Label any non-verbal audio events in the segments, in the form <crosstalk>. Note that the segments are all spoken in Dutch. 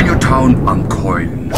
Banjo Town aan Coin.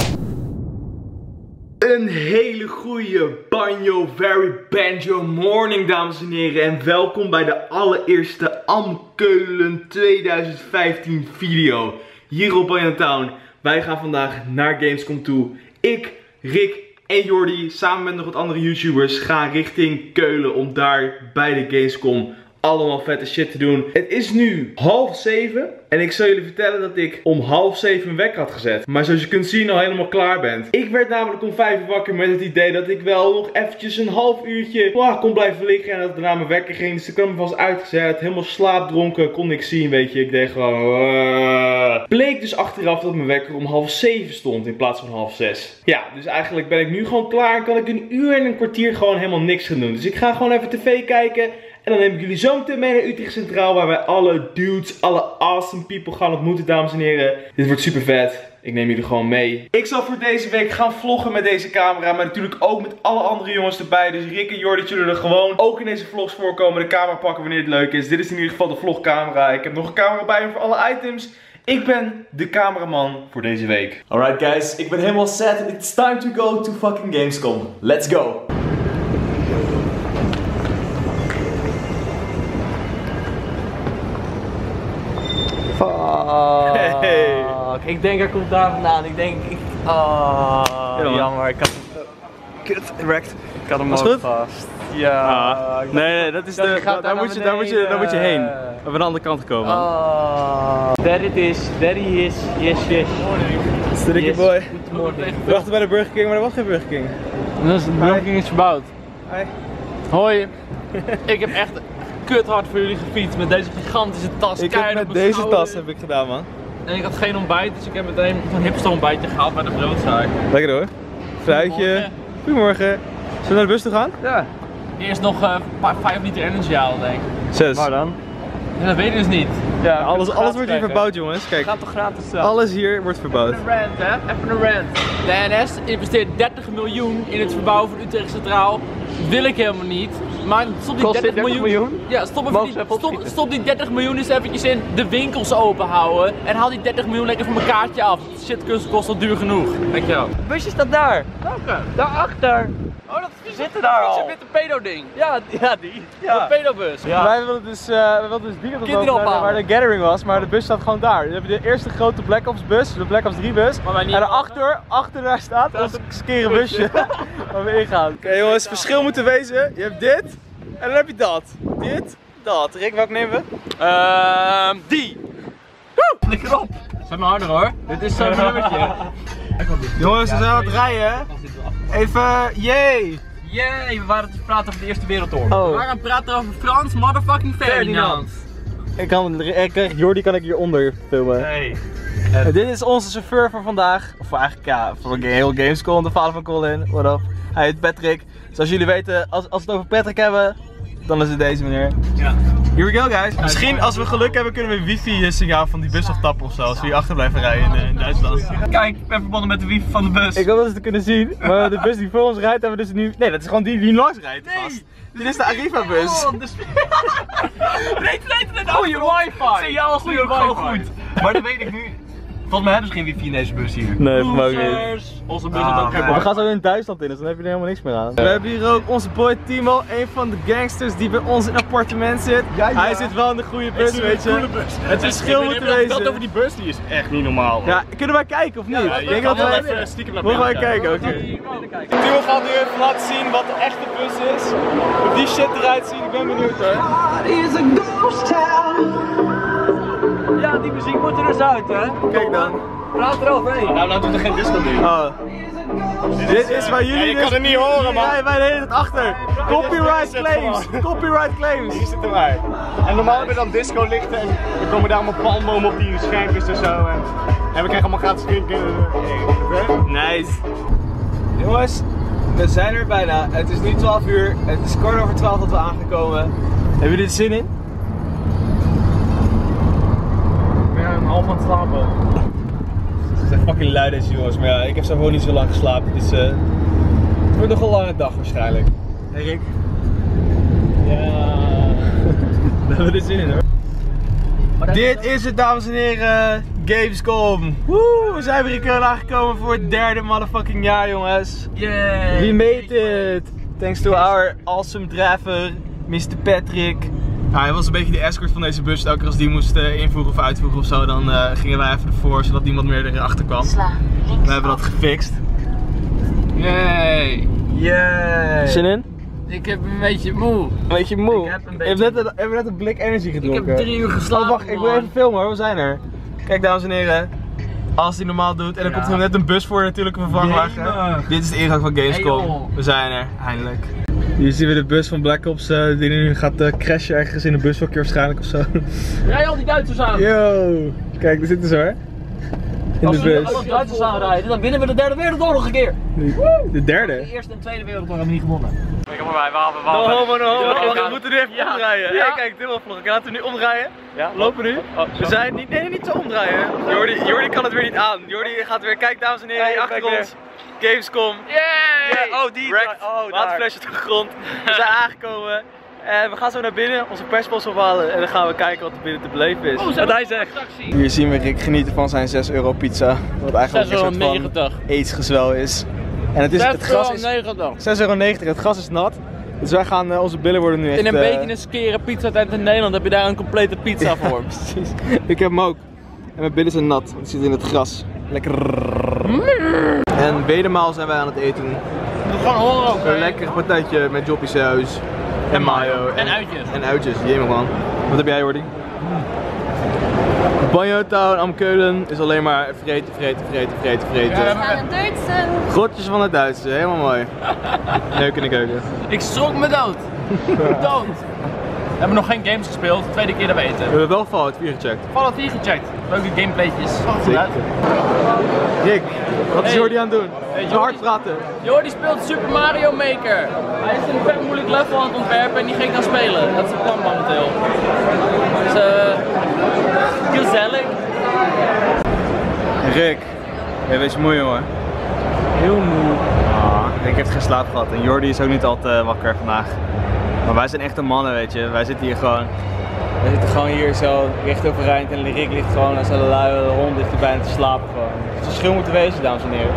Een hele goede Banjo Very Banjo morning dames en heren en welkom bij de allereerste Amkeulen 2015 video hier op Banjo Town. Wij gaan vandaag naar Gamescom toe. Ik, Rick en Jordi samen met nog wat andere YouTubers gaan richting Keulen om daar bij de Gamescom allemaal vette shit te doen. Het is nu half zeven. En ik zal jullie vertellen dat ik om half zeven een wekker had gezet. Maar zoals je kunt zien al helemaal klaar bent. Ik werd namelijk om vijf uur wakker met het idee dat ik wel nog eventjes een half uurtje kon blijven liggen. En dat daarna mijn wekker ging. Dus ik kwam vast uitgezet. Helemaal slaapdronken. Kon ik zien, weet je. Ik deed gewoon... Bleek dus achteraf dat mijn wekker om half zeven stond in plaats van half zes. Ja, dus eigenlijk ben ik nu gewoon klaar. En kan ik een uur en een kwartier gewoon helemaal niks gaan doen. Dus ik ga gewoon even tv kijken. En dan neem ik jullie zo meteen mee naar Utrecht Centraal. Waar wij alle dudes, alle awesome people gaan ontmoeten, dames en heren. Dit wordt super vet. Ik neem jullie gewoon mee. Ik zal voor deze week gaan vloggen met deze camera. Maar natuurlijk ook met alle andere jongens erbij. Dus Rick en Jordi zullen er gewoon ook in deze vlogs voorkomen. De camera pakken wanneer het leuk is. Dit is in ieder geval de vlogcamera. Ik heb nog een camera bij me voor alle items. Ik ben de cameraman voor deze week. Alright guys, ik ben helemaal set. It's time to go to fucking Gamescom. Let's go! Hey. Ik denk, hij komt daar vandaan. Ik denk, ik... Oh, jammer. Ik had hem... Kut, wrecked. Ik had hem ook vast. Ja. Ah. ik Nee, nee, dat is de. Daar, daar moet je, daar, moet je, daar moet je heen. Op een andere kant gekomen. Oh. There it is. There he is. Yes, yes. De dikke Yes. boy. Goedemorgen. We wachten bij de Burger King, maar er was geen Burger King. De Burger King is verbouwd. Hi. Hoi. <laughs> ik heb echt kut hard voor jullie gefietst met deze gigantische tas. Ik heb met deze schouder. tas heb ik gedaan, man. En ik had geen ontbijt, dus ik heb meteen een hipster ontbijtje gehaald bij de broodzaak. Lekker hoor. Fruitje. Goedemorgen. Zullen we naar de bus toe gaan? Ja. Eerst nog eh, een paar 5 liter energy halen, denk ik. Zes. dan? Ja, dat weet ik dus niet. Ja, Alles, alles wordt hier verbouwd, jongens. Kijk, Gaat toch gratis zelf? alles hier wordt verbouwd. Even een rant, hè? Even een rant. De NS investeert 30 miljoen in het verbouwen van Utrecht Centraal. Dat wil ik helemaal niet. Maar stop die 30, miljoen. Ja, stop, even die, stop, stop die 30 miljoen eens eventjes in de winkels open houden. En haal die 30 miljoen lekker van mijn kaartje af. Shit kost, kost al duur genoeg. Dankjewel. Het busje staat daar. Welke? Daarachter. Oh, dat is zitten daar al. met een pedo-ding. Ja, ja, die. Ja. De pedobus. Ja. Wij wilden dus, eh we wilden dus die kant op Kinderen lopen, waar, de- ophalen. waar de gathering was, maar de bus staat gewoon daar. Dan heb je de eerste grote Black Ops bus, de Black Ops 3 bus. Maar wij niet en daarachter, achter daar staat ons skere busje waar we ingaan. Oké jongens, verschil moeten wezen. Je hebt dit en dan heb je dat. Dit, dat. Rick, welke nemen we? Ehm, die. Lekker op. Zet maar harder hoor. Dit is zo'n nummertje. Jongens, we zijn aan het rijden. Even, yay! Yay, we waren te praten over de Eerste Wereldoorlog. Oh. We waren aan het praten over Frans motherfucking Ferdinand. Ik kan, ik krijg, Jordi kan ik hieronder filmen. Nee. En dit is onze chauffeur voor vandaag. Of eigenlijk ja, voor een heel Gamescom, de vader van Colin. What up? Hij heet Patrick. Zoals jullie weten, als, als we het over Patrick hebben, dan is het deze meneer. Ja. Here we go guys. Misschien als we geluk hebben kunnen we wifi signaal van die bus aftappen of zo. Als we hier achter blijven rijden in, eh, in Duitsland. Kijk, ik ben verbonden met de wifi van de bus. Ik hoop dat ze het kunnen zien. Maar de bus die voor ons rijdt hebben we dus nu... Nee, dat is gewoon die die langs rijdt gast. Dit is de Arriva bus. <laughs> Oh, dus... nee, nee, nee, goede wifi. Signaal, goede wifi. goed. Maar dat weet ik nu. Volgens mij hebben ze geen wifi in deze bus hier. Nee, voor mij ook niet. Losers. Onze bus heeft ook geen We gaan zo in Duitsland in, dus dan heb je er helemaal niks meer aan. We hebben hier ook onze boy Timo, een van de gangsters die bij ons in het appartement zit. Hij zit wel in de goede bus, weet je. Het verschil moet er wezen. over die bus, die is echt niet normaal. Ja, kunnen wij kijken of niet? ik denk dat wij even stiekem naar binnen kijken, oké. Timo gaat nu even laten zien wat de echte bus is. Hoe die shit eruit ziet, ik ben benieuwd hoor. Ja, die muziek moet er dus uit, hè? Kijk dan. Praat eroverheen. Nou, nou doet er geen disco nu. Oh. Dit is waar jullie Ja, je dus- kan het niet horen, man. Ja, wij deden het achter. Copyright claims. Copyright claims. Hier zitten wij. En normaal hebben we dan disco lichten en dan komen daar allemaal palmbomen op die schermpjes en zo. En, en we krijgen allemaal gratis drinken. Nice. Jongens, we zijn er bijna. Het is nu 12 uur. Het is kwart over 12 dat we aangekomen. Hebben jullie er zin in? Half aan het slapen. Het is echt fucking lui deze jongens. Maar ja, ik heb zo gewoon niet zo lang geslapen. Dus eh, het wordt nog een lange dag waarschijnlijk. Hey Rick? Ja. <laughs> We hebben er zin in hoor. Dit is het dames en heren. Gamescom! Woe, we zijn weer in Keulen aangekomen voor het derde motherfucking jaar, jongens. Yay! We made it! Thanks to our awesome driver, Mr. Patrick. Nou, hij was een beetje de escort van deze bus. Elke keer als die moest eh, invoegen of uitvoegen of zo, dan eh, gingen wij even ervoor, zodat niemand meer erachter kwam. Sla links. We hebben dat gefixt. Yay! Yeah! Zin in? Ik heb een beetje moe. Een beetje moe. Ik heb een Je hebt net, net een blik energy Ik gedronken. heb drie uur geslapen. Oh, wacht, ik wil even filmen hoor, we zijn er. Kijk dames en heren, als hij normaal doet en dan Ja. komt er net een bus voor natuurlijk een vervangwagen. Dit is de ingang van Gamescom. Hey, we zijn er, eindelijk. Hier zien we de bus van Black Ops eh, die nu gaat eh, crashen ergens in een busvakje waarschijnlijk of zo. Rij al die Duitsers aan. Yo! Kijk, daar zitten ze hoor. In Als de we bus. alle Duitsers aanrijden, dan winnen we de derde wereldoorlog een keer. De derde. De eerste en tweede wereldoorlog hebben we niet gewonnen. Kijk op mij, wapen, No homo, no homo. Ja, we moeten nu even Ja. omdraaien. Ja. Hey, kijk, dit wel vloggen. Laten we nu omdraaien. Ja, We lopen nu. Oh, We zijn niet, nee, niet zo omdraaien. Jordi, Jordi kan het weer niet aan. Jordi gaat weer, kijk dames en heren, Hey, achter ons. Gamescom. Yay! oh, die. Wrecked. Oh. Waterflesje op de grond. We zijn <laughs> aangekomen. En we gaan zo naar binnen, onze perspost ophalen en dan gaan we kijken wat er binnen te beleven is. Oh, wat hij zegt. Hier zien we Rick genieten van zijn 6 euro pizza. Wat eigenlijk een soort van 6,90 aidsgezwel is. En het, is, het gras is 6,90 6,90 euro, het gras is nat. Dus wij gaan, eh, onze billen worden nu echt... In een eh, beetje een skere pizza tent in Nederland heb je daar een complete pizza voor. <laughs> Precies. Ik heb hem ook. En mijn billen zijn nat, want die zitten in het gras. Lekker. En wedermaal zijn wij aan het eten. Gewoon horen ook. Een lekker patatje met joppie saus. En mayo. En uitjes. En uitjes, jemig man. Wat heb jij Jordi? Banjo Town, Amkeulen is alleen maar vreten, vreten, vreten, vreten, vreten. Ja, Aan het Duitsen. Grotjes van het Duitse, helemaal mooi. Leuk in de keuken. Ik schrok me dood. <laughs> dood. We hebben nog geen games gespeeld, tweede keer dat we We hebben wel Fallout 4 gecheckt. Fallout 4 gecheckt. Leuke gameplaytjes. Er. Rick, wat is. Jordi aan het doen? Hey, Zo hard Jordi. praten. Jordi speelt Super Mario Maker. Hij is een vet moeilijk level aan het ontwerpen en die ging dan spelen. Dat is het plan momenteel. Dus eh... gezellig. Rick, jij weet je moe jongen. Heel moe. Ah, Rick heeft geen slaap gehad en Jordi is ook niet al te wakker vandaag. Maar wij zijn echte mannen, weet je. Wij zitten hier gewoon. Wij zitten gewoon hier zo recht overeind en Rick ligt gewoon als een luie hond ligt er bijna te slapen gewoon. Het is verschil moeten wezen, dames en heren.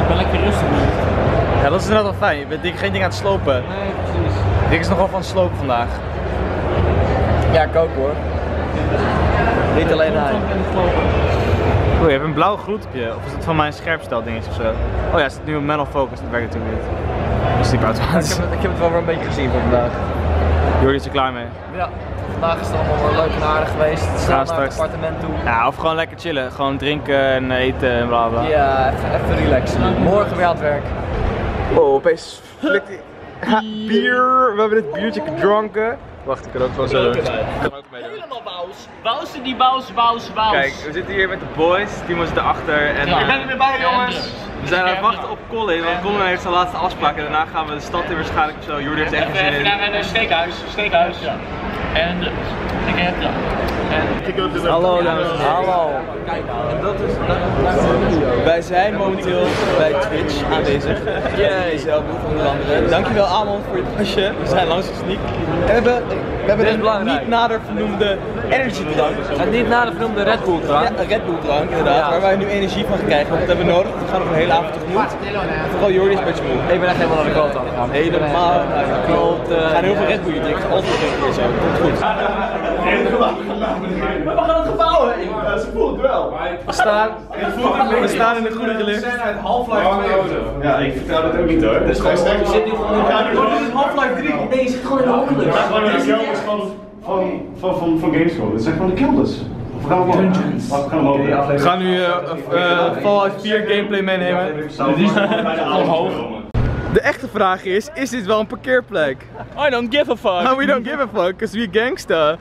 Ik ben lekker rustig nu. Ja, dat is inderdaad wel fijn. Je bent geen ding aan het slopen. Nee, precies. Rick is nogal van het slopen vandaag. Ja, ik ook hoor. Niet alleen hij. Oh, je hebt een blauw gloed op je. Of is het van mijn scherpstel dingetje of zo? Oh ja, het zit nu op mental focus, dat werkt natuurlijk niet. Dat is niet Ik automatisch. heb, het, ik heb het wel weer een beetje gezien voor vandaag. Jordi is er klaar mee. Ja, vandaag is het allemaal wel leuk en aardig geweest. Snel naar het appartement toe. Ja, of gewoon lekker chillen. Gewoon drinken en eten en bla bla. Ja, even, even relaxen. Morgen weer aan het werk. Oh, opeens flikt hij. Ha, bier! We hebben dit biertje gedronken. Wacht, ik kan ook gewoon zo doen. Ik kan ook meedoen. Bausen die baus, baus, baus. Kijk, we zitten hier met de boys. Timo zit erachter. En Ja. ik ben er weer bij, En jongens. drugs. We zijn aan het Ja. wachten op Colin, want Colin heeft zijn laatste afspraak en daarna gaan we de stad in waarschijnlijk of zo. Jordi heeft echt geen zin in. een steekhuis, steekhuis. Ja. En drugs. Ik heb drugs. En Hallo dames en heren. Hallo. Wij zijn momenteel bij Twitch aanwezig. Zelfboek onder andere. Dankjewel Amon voor je pasje. We zijn langs gesneakt. En we hebben, we hebben een belangrijk. niet nader vernoemde energy drank. En niet na de film de Red Bull Ja, drank. een Red Bull drank inderdaad, Ja. waar wij nu energie van gaan krijgen. Want dat hebben we nodig. We gaan nog een hele avond tegemoet. En vooral Jordi is een beetje moe. Ik ben echt helemaal naar de kloot aan gegaan. Helemaal naar de kloot. We gaan heel veel Red Bull drinken. Altijd drinken hier zo. Komt goed. We staan, we staan in een goede licht. Ja, ik vertrouw dat ook niet hoor. Dat is gewoon sterk. We zitten Half-Life 3. Nee, je zit gewoon in de hokken. gewoon in de kelders van, van, van, van, van Gamescom. Dat zijn gewoon de kelders. We gaan hem open. We gaan. We gaan nu eh, eh, Fallout 4 gameplay meenemen. <laughs> omhoog. De echte vraag is, is dit wel een parkeerplek? I don't give a fuck. No, we don't give a fuck, cause we gangsta.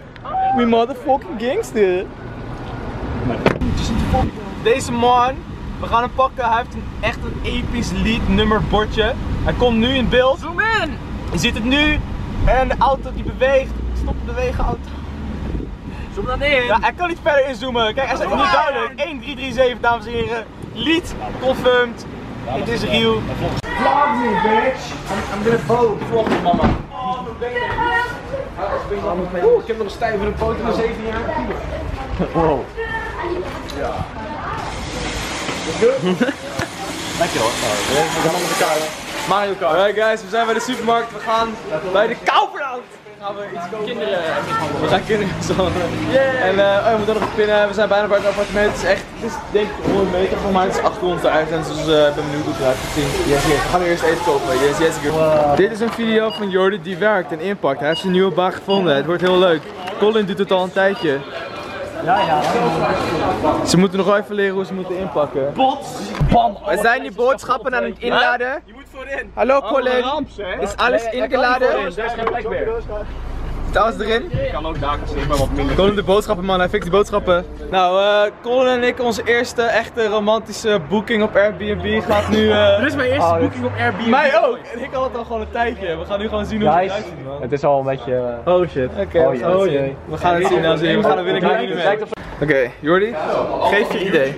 We motherfucking gangster. Deze man, we gaan hem pakken. Hij heeft een, echt een episch lied nummer bordje. Hij komt nu in beeld. Zoom in. Je ziet het nu. En de auto die beweegt. Stop de bewegen auto. Zoom dan in. Ja, hij kan niet verder inzoomen. Kijk, hij zegt nu duidelijk. 1337, dames en heren. Lied confirmed. Het is real. Ik heb nog een stijvere poot in 7 jaar. Lekker hoor. Mario Kart. Alright guys, we zijn bij de supermarkt. We gaan bij de Kaufland. Gaan we iets kopen. Kinderen mishandelen. We gaan kinderen mishandelen. En eh, oh, we moeten nog pinnen. We zijn bijna bij het appartement. Het is echt, het is denk ik 100 meter van mij. Het is 800 eruit. En dus eh, ik ben benieuwd hoe het eruit gaat zien. Yes, yes. We gaan eerst eten kopen. Yes, yes. Dit is een video van Jordi die werkt en inpakt. Hij heeft zijn nieuwe baan gevonden. Het wordt heel leuk. Colin doet het al een tijdje. Ja, ja. Ze moeten nog even leren hoe ze moeten inpakken. We zijn die boodschappen aan het inladen. Je moet voorin. Hallo Colin. Is alles ingeladen? Daar is geen plek meer. Is alles erin? Ik kan ook daar zitten, maar wat minder. Colin de boodschappen man, hij fixt die boodschappen. Nou, eh Colin en ik, onze eerste echte romantische boeking op Airbnb gaat nu... eh Dit is mijn eerste boeking op Airbnb. mij ook! En ik had het al gewoon een tijdje. We gaan nu gewoon zien hoe het eruit ziet man. het is al een beetje... Oh shit. Oké, Oh, jee. oh jee. We gaan het zien, dames en heren. We gaan er Het mee. lijkt op- Oké, Jordi, geef je idee.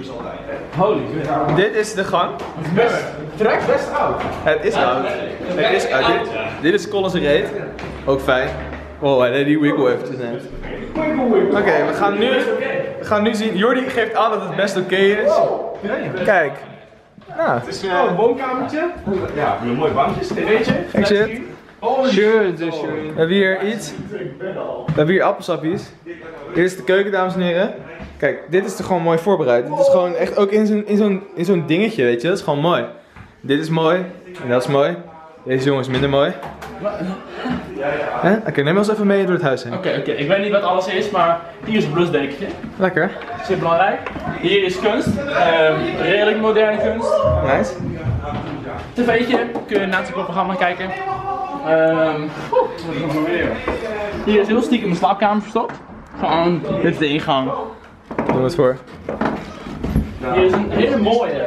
Holy Dit is de gang. Trek best oud. Het is oud. Het is oud. Dit, dit is Colin's reet. Ook fijn. Oh, hij deed die wiggle eventjes. Oké, we gaan nu, we gaan nu zien. Jordi geeft aan dat het best oké is. Kijk. Nou, Het is een woonkamertje. Ja, een mooi bankje, tv'tje. ik zit. Schön, dus We hebben hier iets. We hebben hier appelsappies. Dit is de keuken, dames en heren. Kijk, dit is er gewoon mooi voorbereid. Dit is gewoon echt ook in zo'n in zo'n in zo'n dingetje, weet je. Dat is gewoon mooi. Dit is mooi. En dat is mooi. Deze jongen is minder mooi. Oké, neem ons even mee door het huis heen. Oké, oké. Ik weet niet wat alles is, maar hier is een blusdekentje. Lekker. Zeer belangrijk. Hier is kunst. Ehm, redelijk moderne kunst. Nice. TV'tje, kun je naast het programma kijken. Ehm, is er? Hier is heel stiekem mijn slaapkamer verstopt. Gewoon, dit is de ingang. Doe het voor. Hier is een hele mooie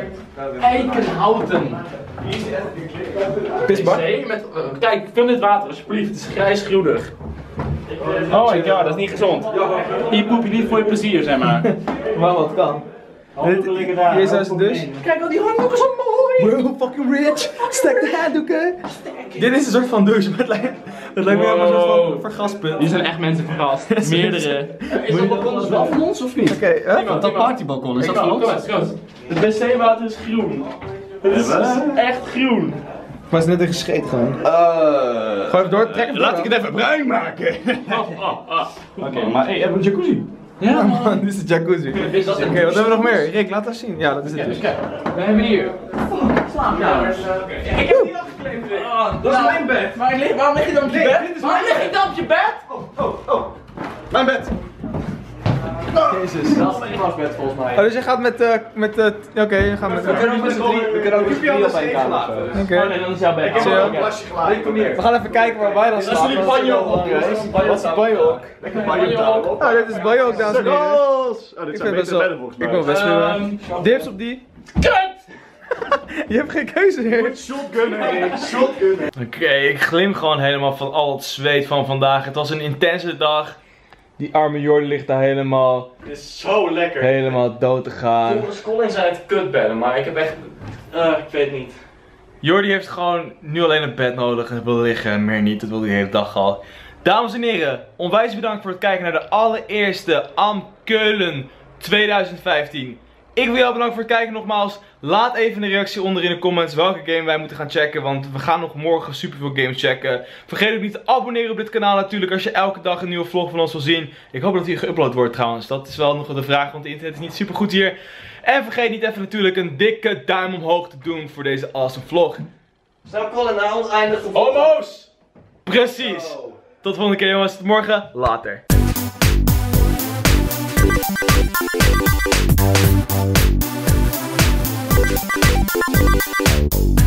eikenhouten met, eh, kijk, vul dit water alsjeblieft, het is grijs. Oh my god, dat is niet gezond. Hier poep je niet voor je plezier, zeg maar. <laughs> Maar wat kan. Hier is dus dus. Kijk al die handdoeken zo mooi! We're fucking rich. Stek de handdoeken. Dit is een soort van douche, maar het lijkt, het lijkt me helemaal een soort van vergaspunt. Hier zijn echt mensen vergast. <laughs> Meerdere. Is dat balkon dus wel van ons of niet? Oké, hè? Dat partybalkon, is dat van ons? Het wc-water is groen. Het is echt groen. Maar het is net een gescheet gewoon. Gewoon even door, trek hem Laat ik het even bruin maken. <laughs> Oké, maar hey, hebben we een jacuzzi? Ja, man. <laughs> Man, dit is de jacuzzi. Oké, wat hebben we nog meer? Rick, laat dat zien. Ja, dat is het dus. Kijk, we hebben hier. Slaapkamers. Ik heb afgekleed. Dat is mijn bed. Maar ik lig, waarom lig je dan op je bed? Waarom lig je dan op je bed? Mijn bed. Jezus. Dat is mijn ingangsbed volgens mij. Oh, dus je gaat met, eh, met, eh, t- oké, je gaat met, We kunnen ook met z'n drie, we kunnen ook met drie op één kamer. oké. Oh nee, dan is jouw bed. Chill. Oké. Nee, kom hier. We gaan even kijken waar wij dan slapen. jullie Dat is banjo belangrijk. jongens. Wat is banjo ook? Oh, dit is banjo ook, dames en heren. Oh, dit Ik zijn vind best betere wel, ik mij. wil best Ehm, wel. Dips op die. Kut! Je hebt geen keuze meer. Shotgun, Rick. Shotgun. Oké, ik glim gewoon helemaal van al het zweet van vandaag. Het was een intense dag. Die arme Jordi ligt daar helemaal, Dit is zo lekker. helemaal dood te gaan. Volgens Colin zijn het kutbedden, maar ik heb echt... eh, ik weet niet. Jordi heeft gewoon nu alleen een bed nodig en wil liggen en meer niet. Dat wil hij de hele dag al. Dames en heren, onwijs bedankt voor het kijken naar de allereerste Am Keulen 2015. Ik wil jou bedanken voor het kijken nogmaals. Laat even een reactie onder in de comments welke game wij moeten gaan checken. Want we gaan nog morgen super veel games checken. Vergeet ook niet te abonneren op dit kanaal natuurlijk als je elke dag een nieuwe vlog van ons wil zien. Ik hoop dat die geüpload wordt trouwens. Dat is wel nog de vraag, want het internet is niet super goed hier. En vergeet niet even natuurlijk een dikke duim omhoog te doen voor deze awesome vlog. Snap wel naar oneindige vlog. Homo's! Precies. Oh. Tot de volgende keer jongens. Tot morgen. Later. Thank